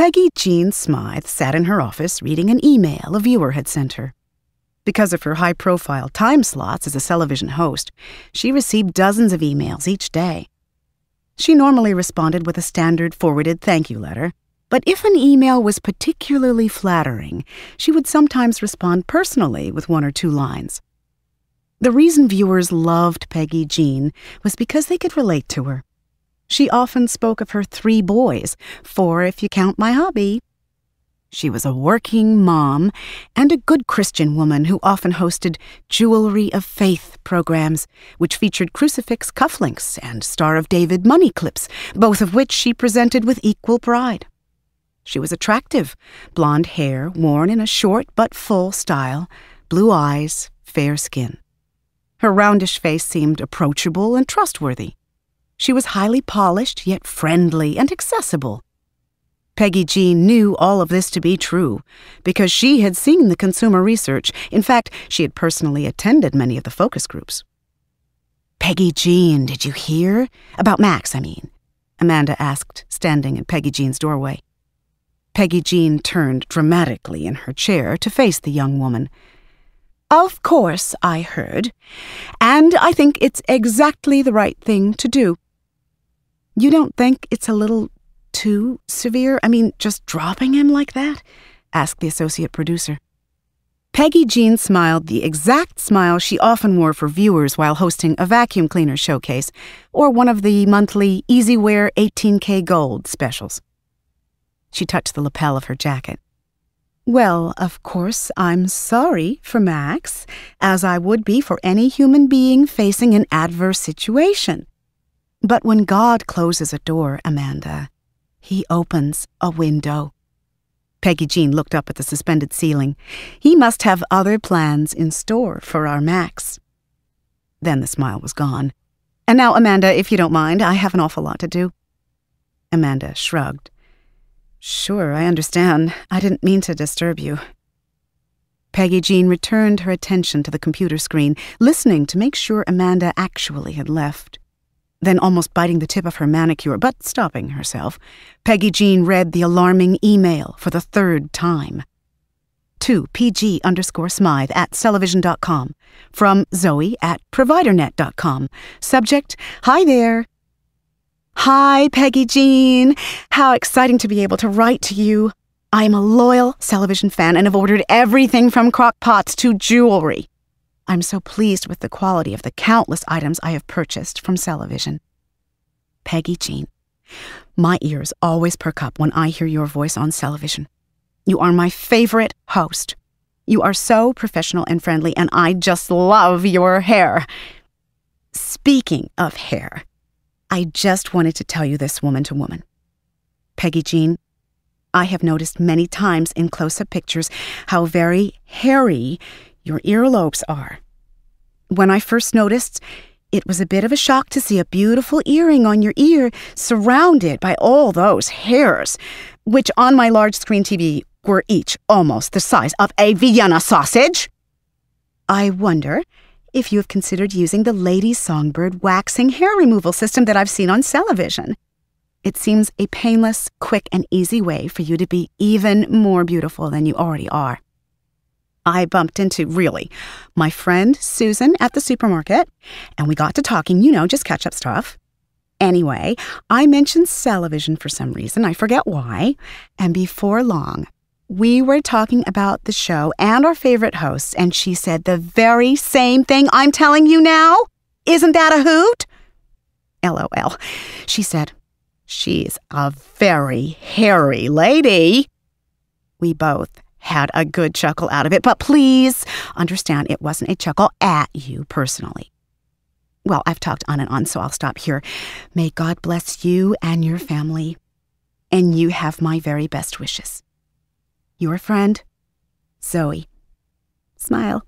Peggy Jean Smythe sat in her office reading an email a viewer had sent her. Because of her high profile time slots as a television host, she received dozens of emails each day. She normally responded with a standard forwarded thank you letter, but if an email was particularly flattering, she would sometimes respond personally with one or two lines. The reason viewers loved Peggy Jean was because they could relate to her. She often spoke of her three boys, four if you count my hobby. She was a working mom and a good Christian woman who often hosted Jewelry of Faith programs, which featured crucifix cufflinks and Star of David money clips, both of which she presented with equal pride. She was attractive, blonde hair worn in a short but full style, blue eyes, fair skin. Her roundish face seemed approachable and trustworthy. She was highly polished, yet friendly and accessible. Peggy Jean knew all of this to be true because she had seen the consumer research. In fact, she had personally attended many of the focus groups. Peggy Jean, did you hear? About Max, I mean. Amanda asked, standing in Peggy Jean's doorway. Peggy Jean turned dramatically in her chair to face the young woman. Of course, I heard. And I think it's exactly the right thing to do. You don't think it's a little too severe? I mean, just dropping him like that? asked the associate producer. Peggy Jean smiled the exact smile she often wore for viewers while hosting a vacuum cleaner showcase or one of the monthly EasyWear 18K Gold specials. She touched the lapel of her jacket. Well, of course, I'm sorry for Max, as I would be for any human being facing an adverse situation. But when God closes a door, Amanda, he opens a window. Peggy Jean looked up at the suspended ceiling. He must have other plans in store for our Max. Then the smile was gone. And now, Amanda, if you don't mind, I have an awful lot to do. Amanda shrugged. Sure, I understand. I didn't mean to disturb you. Peggy Jean returned her attention to the computer screen, listening to make sure Amanda actually had left. Then, almost biting the tip of her manicure, but stopping herself, Peggy Jean read the alarming email for the third time. To PG underscore Smythe at Sellevision.com. From Zoe at ProviderNet.com. Subject Hi there. Hi, Peggy Jean. How exciting to be able to write to you. I am a loyal television fan and have ordered everything from crock pots to jewelry. I'm so pleased with the quality of the countless items I have purchased from Sellevision. Peggy Jean, my ears always perk up when I hear your voice on Sellevision. You are my favorite host. You are so professional and friendly, and I just love your hair. Speaking of hair, I just wanted to tell you this woman to woman. Peggy Jean, I have noticed many times in close up pictures how very hairy your earlobes are. When I first noticed, it was a bit of a shock to see a beautiful earring on your ear surrounded by all those hairs, which on my large screen TV were each almost the size of a Vienna sausage. I wonder if you have considered using the Lady Songbird waxing hair removal system that I've seen on television. It seems a painless, quick, and easy way for you to be even more beautiful than you already are. I bumped into, really, my friend Susan at the supermarket, and we got to talking, you know, just catch up stuff. Anyway, I mentioned television for some reason, I forget why, and before long, we were talking about the show and our favorite hosts, and she said the very same thing I'm telling you now. Isn't that a hoot? LOL. She said, She's a very hairy lady. We both had a good chuckle out of it, but please understand it wasn't a chuckle at you personally. Well, I've talked on and on, so I'll stop here. May God bless you and your family, and you have my very best wishes. Your friend, Zoe. Smile.